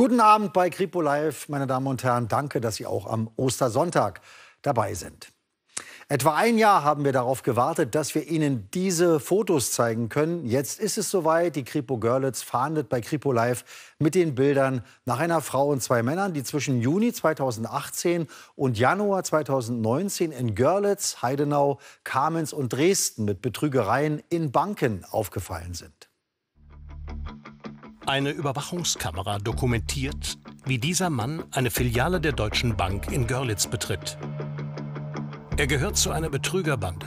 Guten Abend bei Kripo Live, meine Damen und Herren. Danke, dass Sie auch am Ostersonntag dabei sind. Etwa ein Jahr haben wir darauf gewartet, dass wir Ihnen diese Fotos zeigen können. Jetzt ist es soweit. Die Kripo Görlitz fahndet bei Kripo Live mit den Bildern nach einer Frau und zwei Männern, die zwischen Juni 2018 und Januar 2019 in Görlitz, Heidenau, Kamenz und Dresden mit Betrügereien in Banken aufgefallen sind. Eine Überwachungskamera dokumentiert, wie dieser Mann eine Filiale der Deutschen Bank in Görlitz betritt. Er gehört zu einer Betrügerbande.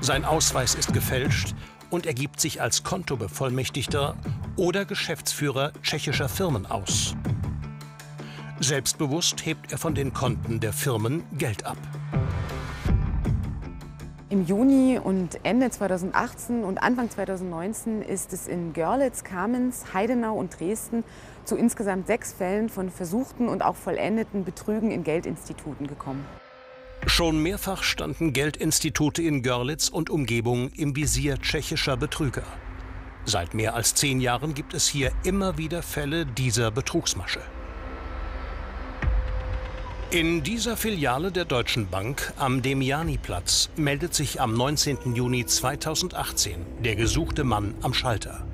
Sein Ausweis ist gefälscht und er gibt sich als Kontobevollmächtigter oder Geschäftsführer tschechischer Firmen aus. Selbstbewusst hebt er von den Konten der Firmen Geld ab. Im Juni und Ende 2018 und Anfang 2019 ist es in Görlitz, Kamenz, Heidenau und Dresden zu insgesamt sechs Fällen von versuchten und auch vollendeten Betrügen in Geldinstituten gekommen. Schon mehrfach standen Geldinstitute in Görlitz und Umgebung im Visier tschechischer Betrüger. Seit mehr als zehn Jahren gibt es hier immer wieder Fälle dieser Betrugsmasche. In dieser Filiale der Deutschen Bank am Demiani-Platz meldet sich am 19. Juni 2018 der gesuchte Mann am Schalter.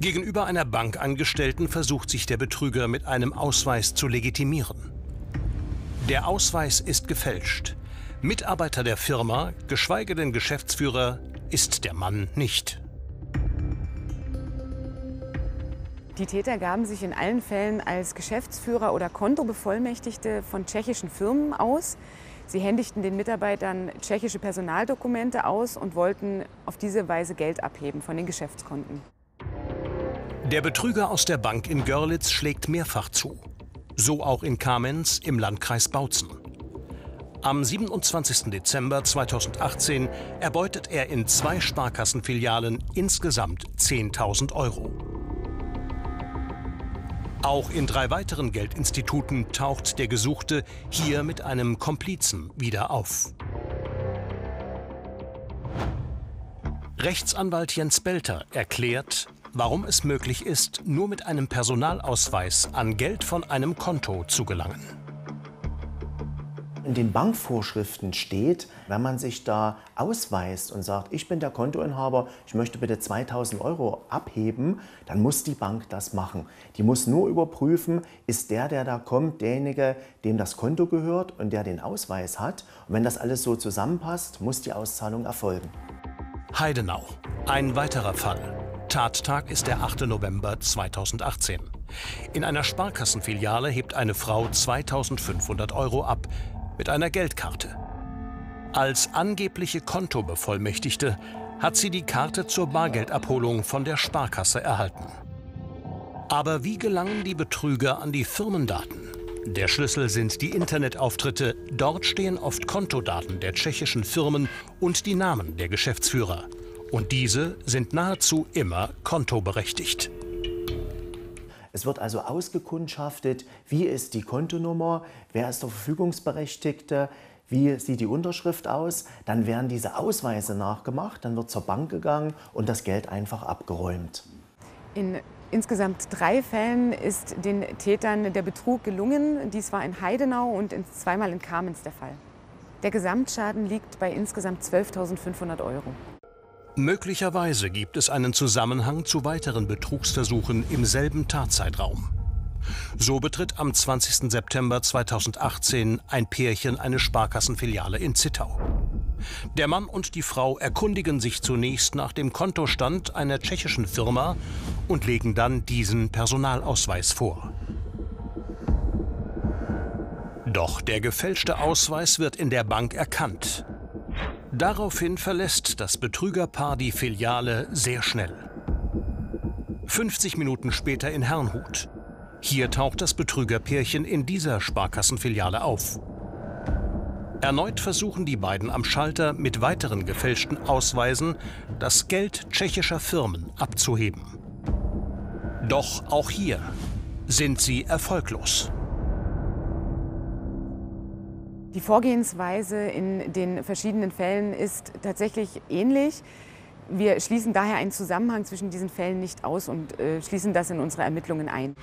Gegenüber einer Bankangestellten versucht sich der Betrüger mit einem Ausweis zu legitimieren. Der Ausweis ist gefälscht. Mitarbeiter der Firma, geschweige denn Geschäftsführer, ist der Mann nicht. Die Täter gaben sich in allen Fällen als Geschäftsführer oder Kontobevollmächtigte von tschechischen Firmen aus. Sie händigten den Mitarbeitern tschechische Personaldokumente aus und wollten auf diese Weise Geld abheben von den Geschäftskonten. Der Betrüger aus der Bank in Görlitz schlägt mehrfach zu so auch in Kamenz im Landkreis Bautzen. Am 27. Dezember 2018 erbeutet er in zwei Sparkassenfilialen insgesamt 10.000 Euro. Auch in drei weiteren Geldinstituten taucht der Gesuchte hier mit einem Komplizen wieder auf. Rechtsanwalt Jens Belter erklärt, warum es möglich ist, nur mit einem Personalausweis an Geld von einem Konto zu gelangen. In den Bankvorschriften steht, wenn man sich da ausweist und sagt, ich bin der Kontoinhaber, ich möchte bitte 2000 Euro abheben, dann muss die Bank das machen. Die muss nur überprüfen, ist der, der da kommt, derjenige, dem das Konto gehört und der den Ausweis hat. Und wenn das alles so zusammenpasst, muss die Auszahlung erfolgen. Heidenau, ein weiterer Fall. Tattag ist der 8. November 2018. In einer Sparkassenfiliale hebt eine Frau 2500 Euro ab mit einer Geldkarte. Als angebliche Kontobevollmächtigte hat sie die Karte zur Bargeldabholung von der Sparkasse erhalten. Aber wie gelangen die Betrüger an die Firmendaten? Der Schlüssel sind die Internetauftritte. Dort stehen oft Kontodaten der tschechischen Firmen und die Namen der Geschäftsführer. Und diese sind nahezu immer kontoberechtigt. Es wird also ausgekundschaftet, wie ist die Kontonummer, wer ist der Verfügungsberechtigte, wie sieht die Unterschrift aus. Dann werden diese Ausweise nachgemacht, dann wird zur Bank gegangen und das Geld einfach abgeräumt. In insgesamt drei Fällen ist den Tätern der Betrug gelungen. Dies war in Heidenau und zweimal in Kamenz der Fall. Der Gesamtschaden liegt bei insgesamt 12.500 Euro. Möglicherweise gibt es einen Zusammenhang zu weiteren Betrugsversuchen im selben Tatzeitraum. So betritt am 20. September 2018 ein Pärchen eine Sparkassenfiliale in Zittau. Der Mann und die Frau erkundigen sich zunächst nach dem Kontostand einer tschechischen Firma und legen dann diesen Personalausweis vor. Doch der gefälschte Ausweis wird in der Bank erkannt. Daraufhin verlässt das Betrügerpaar die Filiale sehr schnell. 50 Minuten später in Herrnhut. Hier taucht das Betrügerpärchen in dieser Sparkassenfiliale auf. Erneut versuchen die beiden am Schalter mit weiteren gefälschten Ausweisen das Geld tschechischer Firmen abzuheben. Doch auch hier sind sie erfolglos. Die Vorgehensweise in den verschiedenen Fällen ist tatsächlich ähnlich. Wir schließen daher einen Zusammenhang zwischen diesen Fällen nicht aus und äh, schließen das in unsere Ermittlungen ein.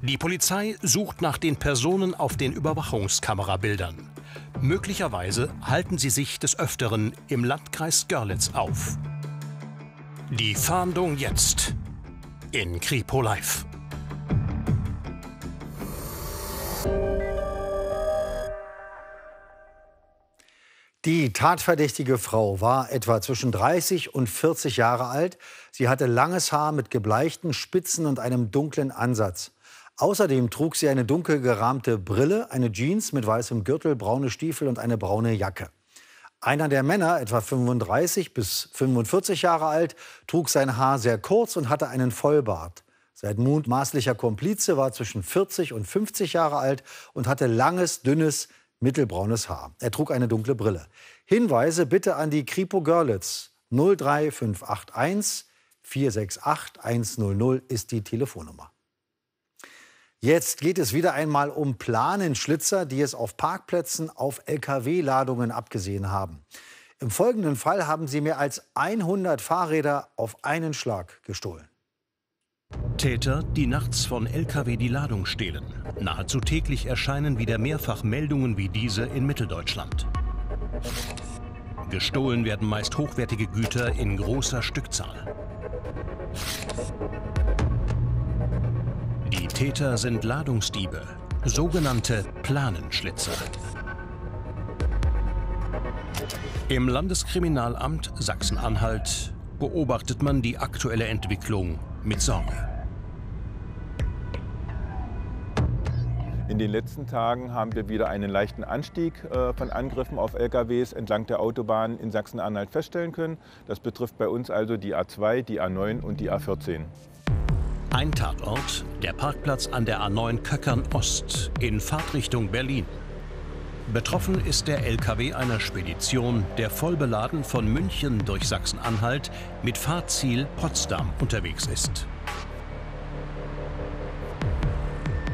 Die Polizei sucht nach den Personen auf den Überwachungskamerabildern. Möglicherweise halten sie sich des Öfteren im Landkreis Görlitz auf. Die Fahndung jetzt in Kripo Live. Die tatverdächtige Frau war etwa zwischen 30 und 40 Jahre alt. Sie hatte langes Haar mit gebleichten Spitzen und einem dunklen Ansatz. Außerdem trug sie eine dunkel gerahmte Brille, eine Jeans mit weißem Gürtel, braune Stiefel und eine braune Jacke. Einer der Männer, etwa 35 bis 45 Jahre alt, trug sein Haar sehr kurz und hatte einen Vollbart. Sein mutmaßlicher Komplize war zwischen 40 und 50 Jahre alt und hatte langes, dünnes, mittelbraunes Haar. Er trug eine dunkle Brille. Hinweise bitte an die Kripo Görlitz. 03581 468 100 ist die Telefonnummer. Jetzt geht es wieder einmal um Planenschlitzer, die es auf Parkplätzen auf Lkw-Ladungen abgesehen haben. Im folgenden Fall haben sie mehr als 100 Fahrräder auf einen Schlag gestohlen. Täter, die nachts von Lkw die Ladung stehlen. Nahezu täglich erscheinen wieder mehrfach Meldungen wie diese in Mitteldeutschland. Gestohlen werden meist hochwertige Güter in großer Stückzahl. Die Täter sind Ladungsdiebe, sogenannte Planenschlitzer. Im Landeskriminalamt Sachsen-Anhalt beobachtet man die aktuelle Entwicklung mit Sorge. In den letzten Tagen haben wir wieder einen leichten Anstieg äh, von Angriffen auf LKWs entlang der Autobahn in Sachsen-Anhalt feststellen können. Das betrifft bei uns also die A2, die A9 und die A14. Ein Tatort, der Parkplatz an der A9 Köckern Ost in Fahrtrichtung Berlin. Betroffen ist der LKW einer Spedition, der vollbeladen von München durch Sachsen-Anhalt mit Fahrziel Potsdam unterwegs ist.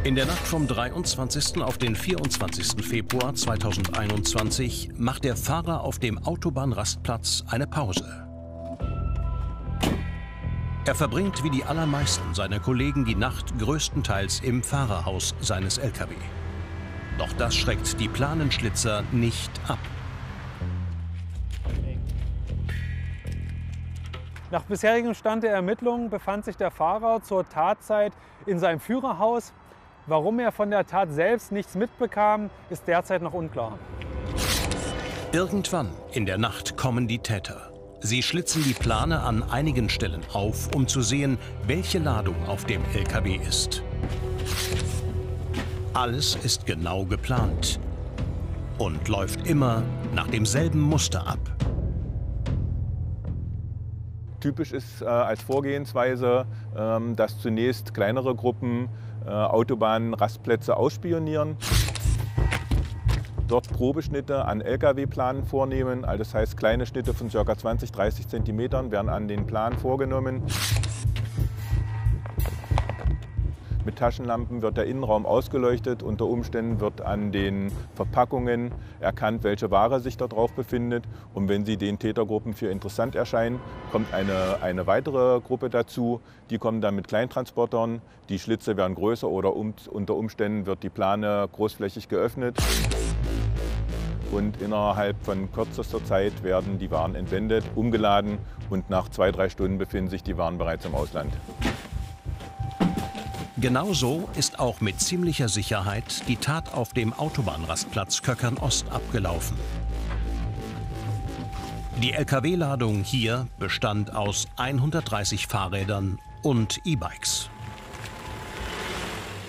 In der Nacht vom 23. auf den 24. Februar 2021 macht der Fahrer auf dem Autobahnrastplatz eine Pause. Er verbringt wie die allermeisten seiner Kollegen die Nacht größtenteils im Fahrerhaus seines LKW. Doch das schreckt die Planenschlitzer nicht ab. Nach bisherigem Stand der Ermittlungen befand sich der Fahrer zur Tatzeit in seinem Führerhaus. Warum er von der Tat selbst nichts mitbekam, ist derzeit noch unklar. Irgendwann in der Nacht kommen die Täter. Sie schlitzen die Plane an einigen Stellen auf, um zu sehen, welche Ladung auf dem LKW ist. Alles ist genau geplant und läuft immer nach demselben Muster ab. Typisch ist äh, als Vorgehensweise, ähm, dass zunächst kleinere Gruppen äh, Autobahnen, Rastplätze ausspionieren dort Probeschnitte an Lkw-Planen vornehmen. Also das heißt, kleine Schnitte von ca. 20, 30 cm werden an den Plan vorgenommen. Mit Taschenlampen wird der Innenraum ausgeleuchtet. Unter Umständen wird an den Verpackungen erkannt, welche Ware sich darauf befindet. Und wenn sie den Tätergruppen für interessant erscheinen, kommt eine, eine weitere Gruppe dazu. Die kommen dann mit Kleintransportern. Die Schlitze werden größer oder um, unter Umständen wird die Plane großflächig geöffnet und innerhalb von kürzester Zeit werden die Waren entwendet, umgeladen und nach zwei, drei Stunden befinden sich die Waren bereits im Ausland. Genauso ist auch mit ziemlicher Sicherheit die Tat auf dem Autobahnrastplatz Köckern Ost abgelaufen. Die Lkw-Ladung hier bestand aus 130 Fahrrädern und E-Bikes.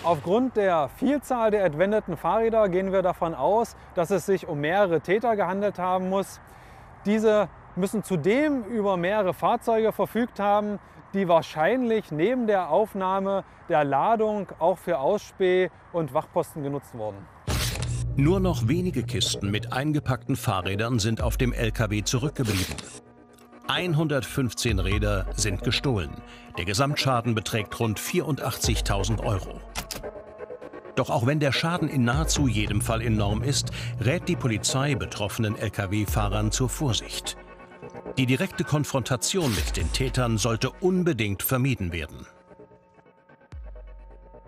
Aufgrund der Vielzahl der entwendeten Fahrräder gehen wir davon aus, dass es sich um mehrere Täter gehandelt haben muss. Diese müssen zudem über mehrere Fahrzeuge verfügt haben, die wahrscheinlich neben der Aufnahme der Ladung auch für Ausspäh und Wachposten genutzt wurden. Nur noch wenige Kisten mit eingepackten Fahrrädern sind auf dem LKW zurückgeblieben. 115 Räder sind gestohlen. Der Gesamtschaden beträgt rund 84.000 Euro. Doch auch wenn der Schaden in nahezu jedem Fall enorm ist, rät die Polizei betroffenen Lkw-Fahrern zur Vorsicht. Die direkte Konfrontation mit den Tätern sollte unbedingt vermieden werden.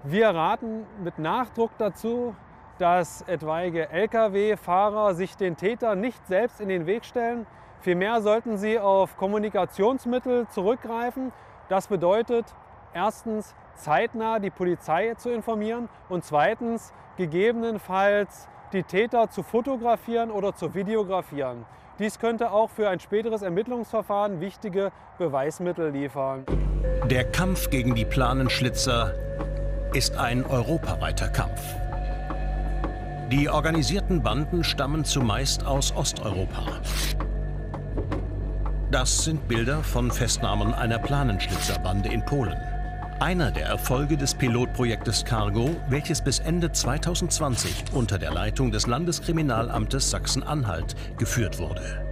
Wir raten mit Nachdruck dazu, dass etwaige Lkw-Fahrer sich den Täter nicht selbst in den Weg stellen. Vielmehr sollten sie auf Kommunikationsmittel zurückgreifen. Das bedeutet erstens zeitnah die Polizei zu informieren und zweitens gegebenenfalls die Täter zu fotografieren oder zu videografieren. Dies könnte auch für ein späteres Ermittlungsverfahren wichtige Beweismittel liefern. Der Kampf gegen die Planenschlitzer ist ein europaweiter Kampf. Die organisierten Banden stammen zumeist aus Osteuropa. Das sind Bilder von Festnahmen einer Planenschlitzerbande in Polen. Einer der Erfolge des Pilotprojektes Cargo, welches bis Ende 2020 unter der Leitung des Landeskriminalamtes Sachsen-Anhalt geführt wurde.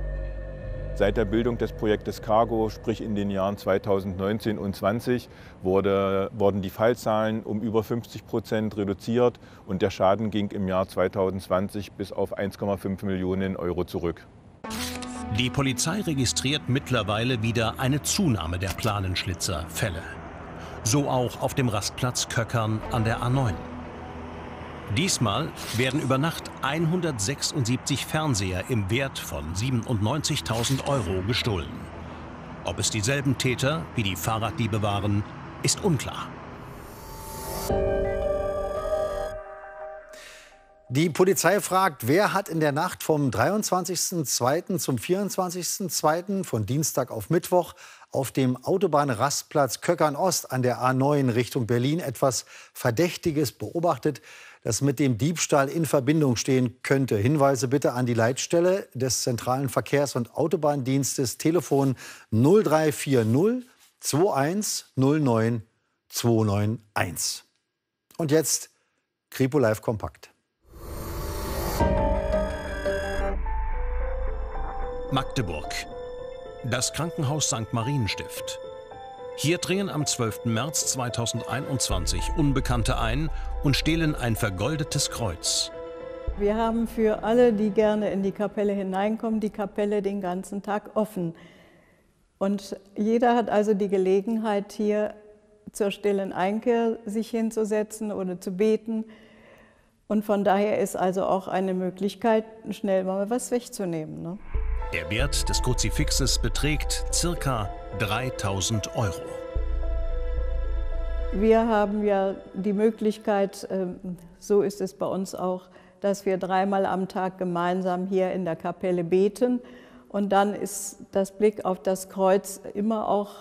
Seit der Bildung des Projektes Cargo, sprich in den Jahren 2019 und 2020, wurde, wurden die Fallzahlen um über 50 Prozent reduziert und der Schaden ging im Jahr 2020 bis auf 1,5 Millionen Euro zurück. Die Polizei registriert mittlerweile wieder eine Zunahme der Planenschlitzerfälle. So auch auf dem Rastplatz Köckern an der A9. Diesmal werden über Nacht 176 Fernseher im Wert von 97.000 Euro gestohlen. Ob es dieselben Täter wie die Fahrraddiebe waren, ist unklar. Die Polizei fragt, wer hat in der Nacht vom 23.02. zum 24.02. von Dienstag auf Mittwoch auf dem Autobahnrastplatz Köckern Ost an der A9 Richtung Berlin etwas Verdächtiges beobachtet das mit dem Diebstahl in Verbindung stehen könnte. Hinweise bitte an die Leitstelle des Zentralen Verkehrs- und Autobahndienstes Telefon 0340 2109 291. Und jetzt Kripo Live Kompakt. Magdeburg. Das Krankenhaus St. Marienstift. Hier dringen am 12. März 2021 Unbekannte ein und stehlen ein vergoldetes Kreuz. Wir haben für alle, die gerne in die Kapelle hineinkommen, die Kapelle den ganzen Tag offen. Und jeder hat also die Gelegenheit, hier zur stillen Einkehr sich hinzusetzen oder zu beten. Und von daher ist also auch eine Möglichkeit, schnell mal was wegzunehmen. Ne? Der Wert des Kruzifixes beträgt ca. 3000 Euro. Wir haben ja die Möglichkeit, ähm, so ist es bei uns auch, dass wir dreimal am Tag gemeinsam hier in der Kapelle beten. Und dann ist das Blick auf das Kreuz immer auch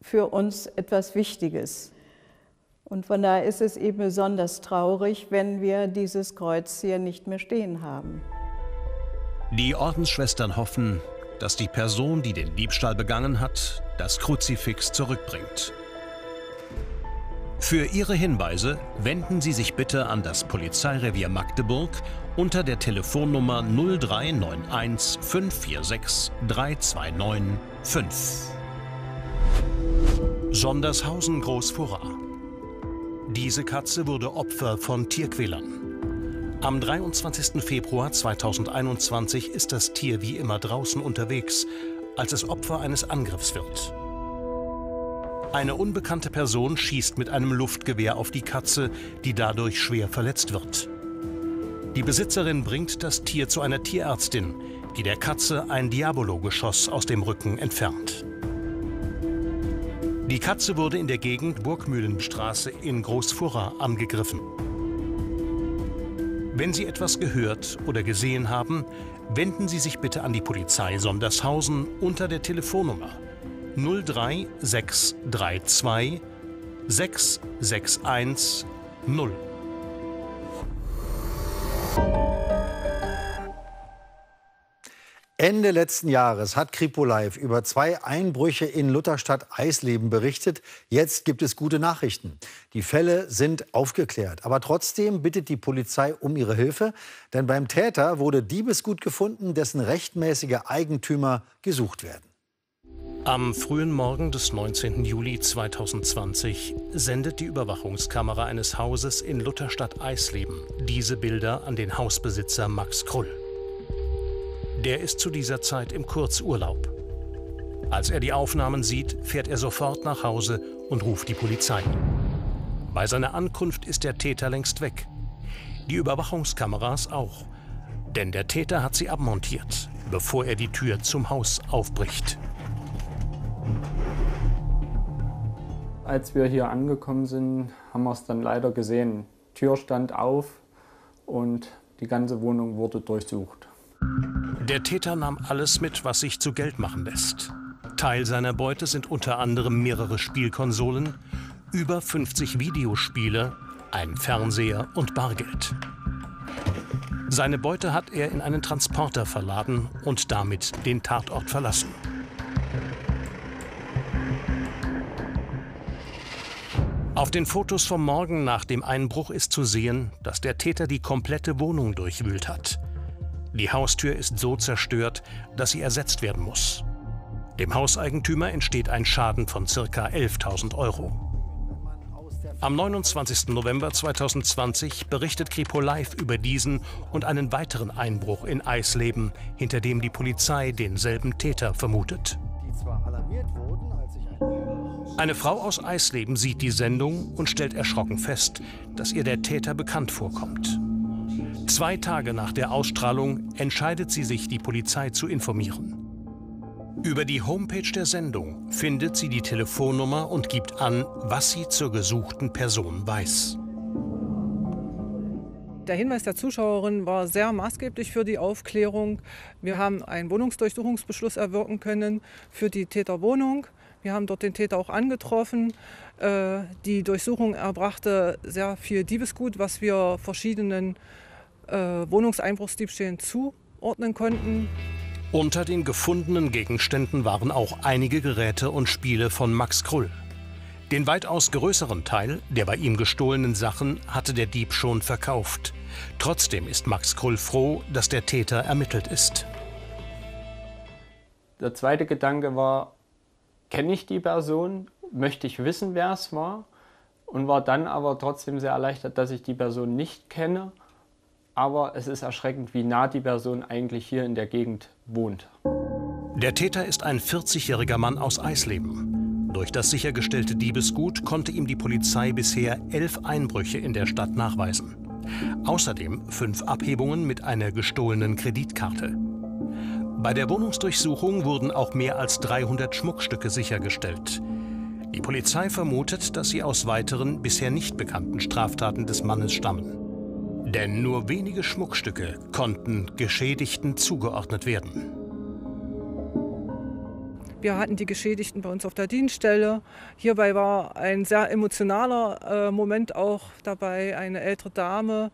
für uns etwas Wichtiges. Und von daher ist es eben besonders traurig, wenn wir dieses Kreuz hier nicht mehr stehen haben. Die Ordensschwestern hoffen, dass die Person, die den Diebstahl begangen hat, das Kruzifix zurückbringt. Für Ihre Hinweise wenden Sie sich bitte an das Polizeirevier Magdeburg unter der Telefonnummer 0391 546 3295. Sondershausen Großfurra. Diese Katze wurde Opfer von Tierquälern. Am 23. Februar 2021 ist das Tier wie immer draußen unterwegs, als es Opfer eines Angriffs wird. Eine unbekannte Person schießt mit einem Luftgewehr auf die Katze, die dadurch schwer verletzt wird. Die Besitzerin bringt das Tier zu einer Tierärztin, die der Katze ein Diabolo-Geschoss aus dem Rücken entfernt. Die Katze wurde in der Gegend Burgmühlenstraße in Großfurra angegriffen. Wenn Sie etwas gehört oder gesehen haben, wenden Sie sich bitte an die Polizei Sondershausen unter der Telefonnummer 03632 661 Ende letzten Jahres hat Kripo Live über zwei Einbrüche in Lutherstadt Eisleben berichtet. Jetzt gibt es gute Nachrichten. Die Fälle sind aufgeklärt. Aber trotzdem bittet die Polizei um ihre Hilfe. Denn beim Täter wurde Diebesgut gefunden, dessen rechtmäßige Eigentümer gesucht werden. Am frühen Morgen des 19. Juli 2020 sendet die Überwachungskamera eines Hauses in Lutherstadt Eisleben diese Bilder an den Hausbesitzer Max Krull. Der ist zu dieser Zeit im Kurzurlaub. Als er die Aufnahmen sieht, fährt er sofort nach Hause und ruft die Polizei. Bei seiner Ankunft ist der Täter längst weg. Die Überwachungskameras auch. Denn der Täter hat sie abmontiert, bevor er die Tür zum Haus aufbricht. Als wir hier angekommen sind, haben wir es dann leider gesehen. Tür stand auf und die ganze Wohnung wurde durchsucht. Der Täter nahm alles mit, was sich zu Geld machen lässt. Teil seiner Beute sind unter anderem mehrere Spielkonsolen, über 50 Videospiele, ein Fernseher und Bargeld. Seine Beute hat er in einen Transporter verladen und damit den Tatort verlassen. Auf den Fotos vom Morgen nach dem Einbruch ist zu sehen, dass der Täter die komplette Wohnung durchwühlt hat. Die Haustür ist so zerstört, dass sie ersetzt werden muss. Dem Hauseigentümer entsteht ein Schaden von ca. 11.000 Euro. Am 29. November 2020 berichtet Kripo Live über diesen und einen weiteren Einbruch in Eisleben, hinter dem die Polizei denselben Täter vermutet. Eine Frau aus Eisleben sieht die Sendung und stellt erschrocken fest, dass ihr der Täter bekannt vorkommt. Zwei Tage nach der Ausstrahlung entscheidet sie sich, die Polizei zu informieren. Über die Homepage der Sendung findet sie die Telefonnummer und gibt an, was sie zur gesuchten Person weiß. Der Hinweis der Zuschauerin war sehr maßgeblich für die Aufklärung. Wir haben einen Wohnungsdurchsuchungsbeschluss erwirken können für die Täterwohnung. Wir haben dort den Täter auch angetroffen. Äh, die Durchsuchung erbrachte sehr viel Diebesgut, was wir verschiedenen äh, Wohnungseinbruchsdiebstählen zuordnen konnten. Unter den gefundenen Gegenständen waren auch einige Geräte und Spiele von Max Krull. Den weitaus größeren Teil der bei ihm gestohlenen Sachen hatte der Dieb schon verkauft. Trotzdem ist Max Krull froh, dass der Täter ermittelt ist. Der zweite Gedanke war, kenne ich die Person, möchte ich wissen, wer es war und war dann aber trotzdem sehr erleichtert, dass ich die Person nicht kenne. Aber es ist erschreckend, wie nah die Person eigentlich hier in der Gegend wohnt. Der Täter ist ein 40-jähriger Mann aus Eisleben. Durch das sichergestellte Diebesgut konnte ihm die Polizei bisher elf Einbrüche in der Stadt nachweisen. Außerdem fünf Abhebungen mit einer gestohlenen Kreditkarte. Bei der Wohnungsdurchsuchung wurden auch mehr als 300 Schmuckstücke sichergestellt. Die Polizei vermutet, dass sie aus weiteren bisher nicht bekannten Straftaten des Mannes stammen. Denn nur wenige Schmuckstücke konnten Geschädigten zugeordnet werden. Wir hatten die Geschädigten bei uns auf der Dienststelle. Hierbei war ein sehr emotionaler äh, Moment auch dabei. Eine ältere Dame,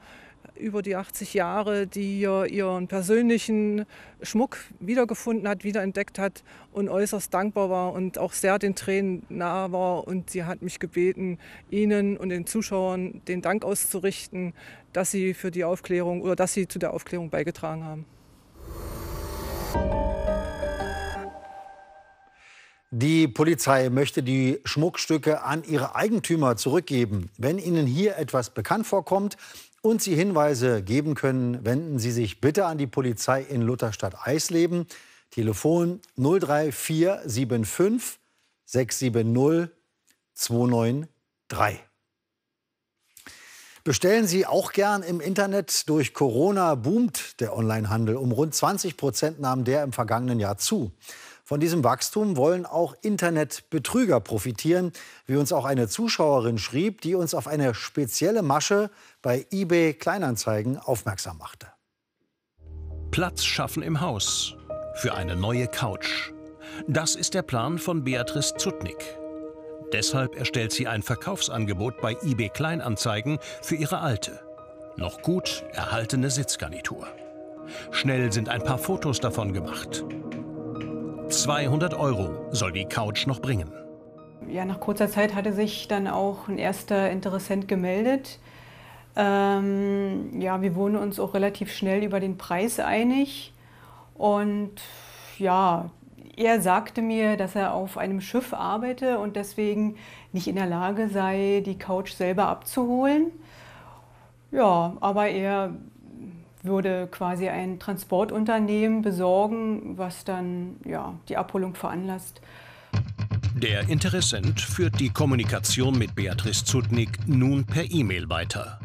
über die 80 Jahre, die ihren persönlichen Schmuck wiedergefunden hat, wiederentdeckt hat und äußerst dankbar war und auch sehr den Tränen nahe war. Und sie hat mich gebeten, Ihnen und den Zuschauern den Dank auszurichten, dass Sie für die Aufklärung oder dass Sie zu der Aufklärung beigetragen haben. Die Polizei möchte die Schmuckstücke an ihre Eigentümer zurückgeben. Wenn Ihnen hier etwas bekannt vorkommt, und Sie Hinweise geben können, wenden Sie sich bitte an die Polizei in Lutherstadt Eisleben. Telefon 03475 670 293. Bestellen Sie auch gern im Internet. Durch Corona boomt der Onlinehandel. Um rund 20 Prozent nahm der im vergangenen Jahr zu. Von diesem Wachstum wollen auch Internetbetrüger profitieren, wie uns auch eine Zuschauerin schrieb, die uns auf eine spezielle Masche bei eBay Kleinanzeigen aufmerksam machte. Platz schaffen im Haus für eine neue Couch. Das ist der Plan von Beatrice Zutnik. Deshalb erstellt sie ein Verkaufsangebot bei eBay Kleinanzeigen für ihre alte, noch gut erhaltene Sitzgarnitur. Schnell sind ein paar Fotos davon gemacht. 200 Euro soll die Couch noch bringen. Ja, nach kurzer Zeit hatte sich dann auch ein erster Interessent gemeldet. Ähm, ja, wir wurden uns auch relativ schnell über den Preis einig. Und ja, er sagte mir, dass er auf einem Schiff arbeite und deswegen nicht in der Lage sei, die Couch selber abzuholen. Ja, aber er würde quasi ein Transportunternehmen besorgen, was dann ja, die Abholung veranlasst. Der Interessent führt die Kommunikation mit Beatrice Zutnik nun per E-Mail weiter.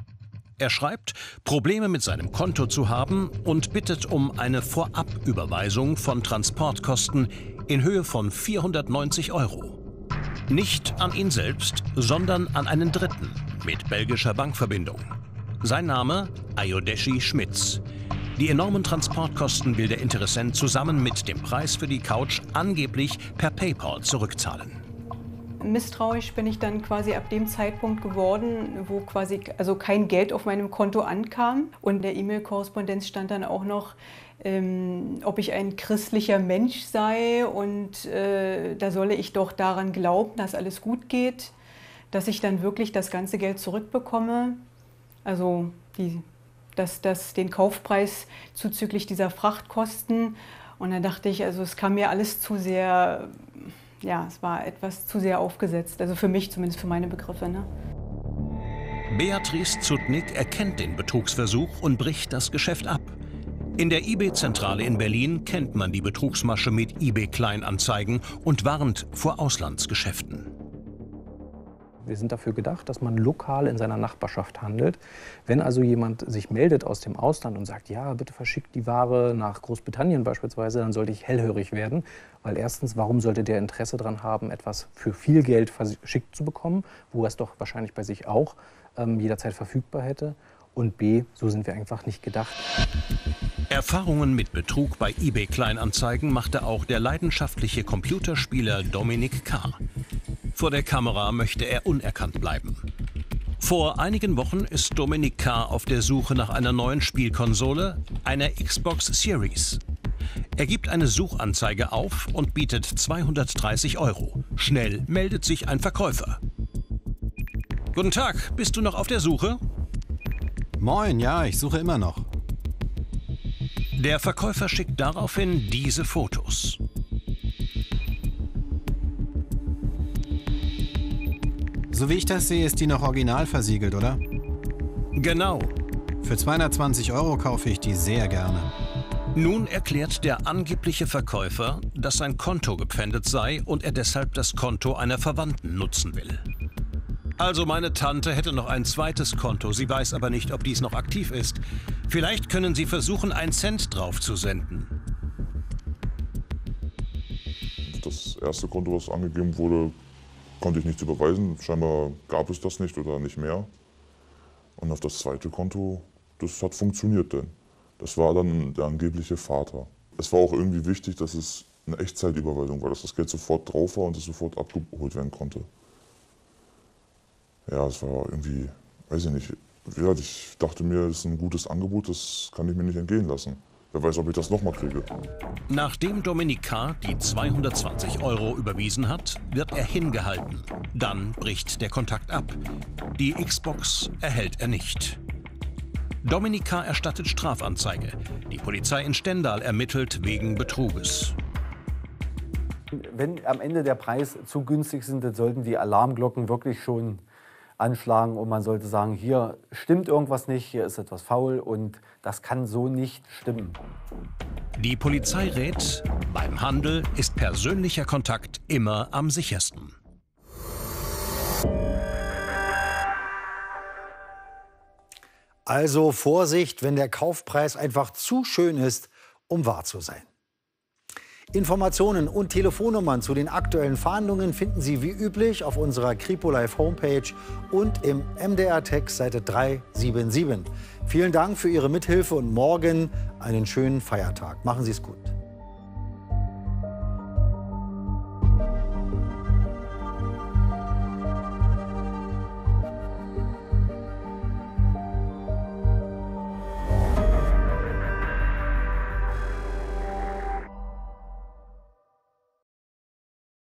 Er schreibt, Probleme mit seinem Konto zu haben und bittet um eine Vorabüberweisung von Transportkosten in Höhe von 490 Euro. Nicht an ihn selbst, sondern an einen Dritten mit belgischer Bankverbindung. Sein Name Ayodeshi Schmitz. Die enormen Transportkosten will der Interessent zusammen mit dem Preis für die Couch angeblich per PayPal zurückzahlen. Misstrauisch bin ich dann quasi ab dem Zeitpunkt geworden, wo quasi also kein Geld auf meinem Konto ankam. Und in der E-Mail-Korrespondenz stand dann auch noch, ähm, ob ich ein christlicher Mensch sei und äh, da solle ich doch daran glauben, dass alles gut geht, dass ich dann wirklich das ganze Geld zurückbekomme. Also die, dass, dass den Kaufpreis zuzüglich dieser Frachtkosten. Und dann dachte ich, also es kam mir alles zu sehr ja, es war etwas zu sehr aufgesetzt. Also für mich zumindest, für meine Begriffe. Ne? Beatrice Zutnik erkennt den Betrugsversuch und bricht das Geschäft ab. In der eBay-Zentrale in Berlin kennt man die Betrugsmasche mit eBay-Kleinanzeigen und warnt vor Auslandsgeschäften. Wir sind dafür gedacht, dass man lokal in seiner Nachbarschaft handelt. Wenn also jemand sich meldet aus dem Ausland und sagt, ja, bitte verschickt die Ware nach Großbritannien beispielsweise, dann sollte ich hellhörig werden. Weil erstens, warum sollte der Interesse daran haben, etwas für viel Geld verschickt zu bekommen, wo er es doch wahrscheinlich bei sich auch ähm, jederzeit verfügbar hätte. Und B, so sind wir einfach nicht gedacht. Erfahrungen mit Betrug bei eBay Kleinanzeigen machte auch der leidenschaftliche Computerspieler Dominik K. Vor der Kamera möchte er unerkannt bleiben. Vor einigen Wochen ist Dominik K. auf der Suche nach einer neuen Spielkonsole, einer Xbox Series. Er gibt eine Suchanzeige auf und bietet 230 Euro. Schnell meldet sich ein Verkäufer. Guten Tag, bist du noch auf der Suche? Moin, ja, ich suche immer noch. Der Verkäufer schickt daraufhin diese Fotos. So wie ich das sehe, ist die noch original versiegelt, oder? Genau. Für 220 Euro kaufe ich die sehr gerne. Nun erklärt der angebliche Verkäufer, dass sein Konto gepfändet sei und er deshalb das Konto einer Verwandten nutzen will. Also meine Tante hätte noch ein zweites Konto, sie weiß aber nicht, ob dies noch aktiv ist. Vielleicht können Sie versuchen, einen Cent drauf zu senden. Das erste Konto, was angegeben wurde, konnte ich nichts überweisen. Scheinbar gab es das nicht oder nicht mehr. Und auf das zweite Konto, das hat funktioniert denn. Das war dann der angebliche Vater. Es war auch irgendwie wichtig, dass es eine Echtzeitüberweisung war, dass das Geld sofort drauf war und es sofort abgeholt werden konnte. Ja, es war irgendwie, weiß ich nicht. Ich dachte mir, das ist ein gutes Angebot, das kann ich mir nicht entgehen lassen. Wer weiß, ob ich das nochmal kriege. Nachdem Dominik K. die 220 Euro überwiesen hat, wird er hingehalten. Dann bricht der Kontakt ab. Die Xbox erhält er nicht. Dominik K. erstattet Strafanzeige. Die Polizei in Stendal ermittelt wegen Betruges. Wenn am Ende der Preis zu günstig sind, dann sollten die Alarmglocken wirklich schon anschlagen und man sollte sagen, hier stimmt irgendwas nicht, hier ist etwas faul und das kann so nicht stimmen. Die Polizei rät, beim Handel ist persönlicher Kontakt immer am sichersten. Also Vorsicht, wenn der Kaufpreis einfach zu schön ist, um wahr zu sein. Informationen und Telefonnummern zu den aktuellen Verhandlungen finden Sie wie üblich auf unserer Kripo Live Homepage und im MDR Text Seite 377. Vielen Dank für Ihre Mithilfe und morgen einen schönen Feiertag. Machen Sie es gut.